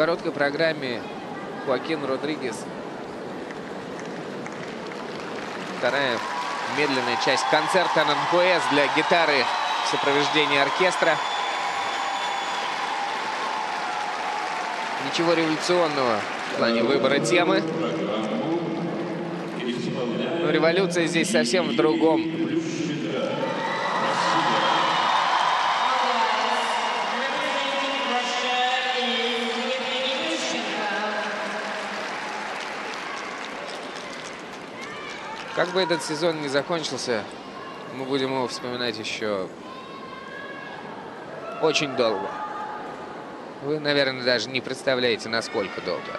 короткой программе Хоакин Родриго. Вторая медленная часть концерта НПС для гитары в сопровождении оркестра. Ничего революционного в плане выбора темы. Но революция здесь совсем в другом. Как бы этот сезон не закончился, мы будем его вспоминать еще очень долго. Вы, наверное, даже не представляете, насколько долго.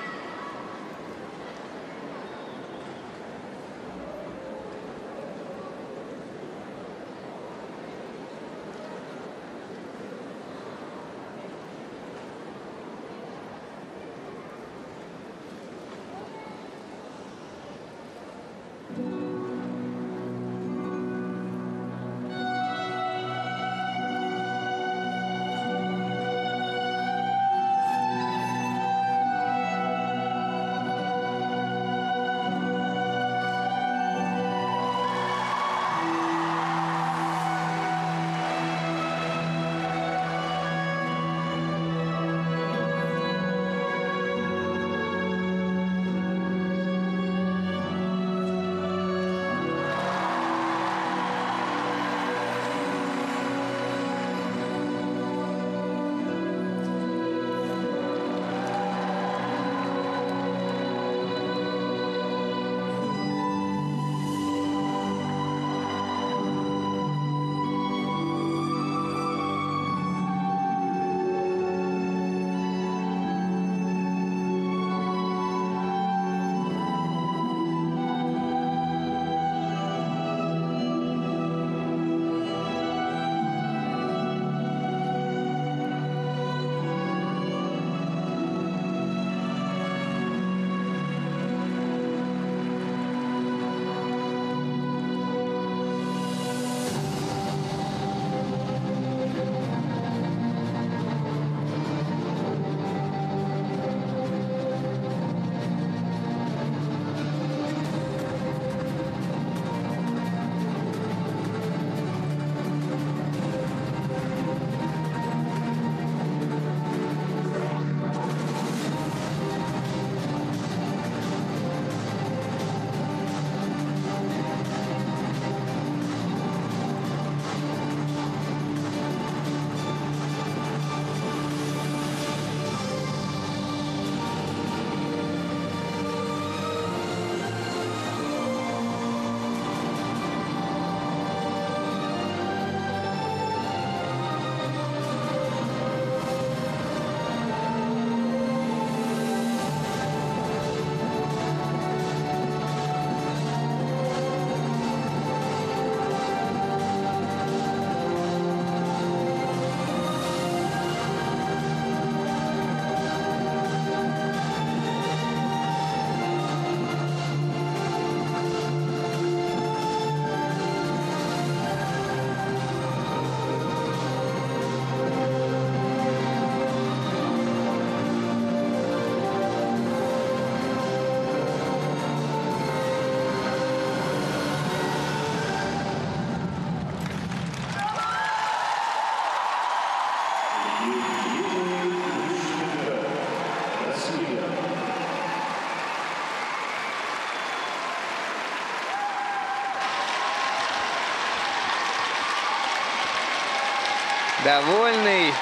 Довольный.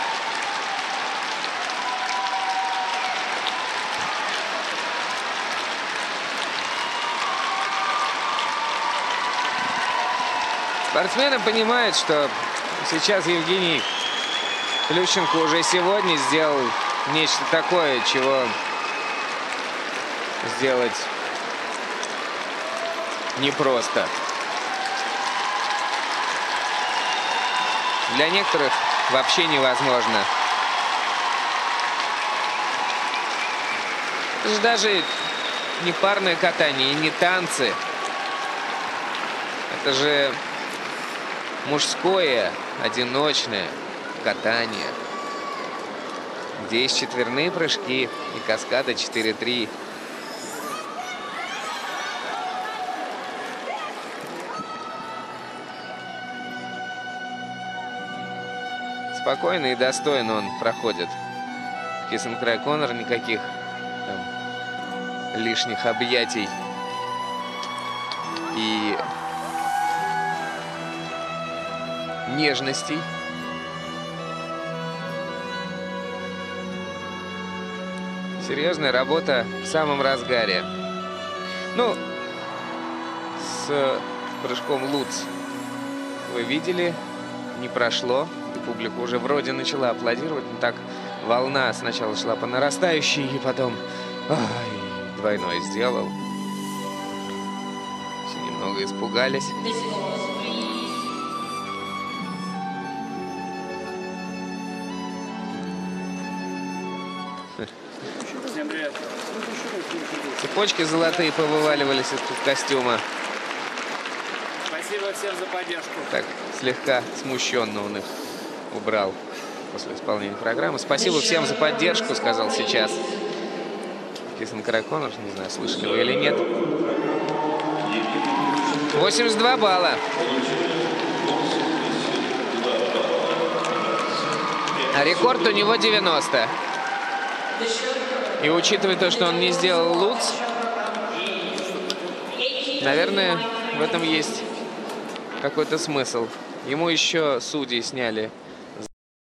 Спортсмены понимают, что сейчас Евгений Плющенко уже сегодня сделал нечто такое, чего сделать непросто. Для некоторых вообще невозможно. Это же даже не парное катание не танцы. Это же мужское, одиночное катание. где есть четверные прыжки и каскада 4-3. Спокойно и достойно он проходит. Киссенкрай Конор никаких там, лишних объятий и нежностей. Серьезная работа в самом разгаре. Ну, с прыжком Луц вы видели, не прошло. Публика уже вроде начала аплодировать, но так волна сначала шла по нарастающей, и потом ай, двойной сделал. Все немного испугались. Цепочки золотые повываливались из-под костюма. Спасибо всем за поддержку. Так, слегка смущенно он их убрал после исполнения программы. Спасибо всем за поддержку, сказал сейчас Кисан Караконов. Не знаю, слышали вы или нет. 82 балла. А рекорд у него 90. И учитывая то, что он не сделал луц, наверное, в этом есть какой-то смысл. Ему еще судьи сняли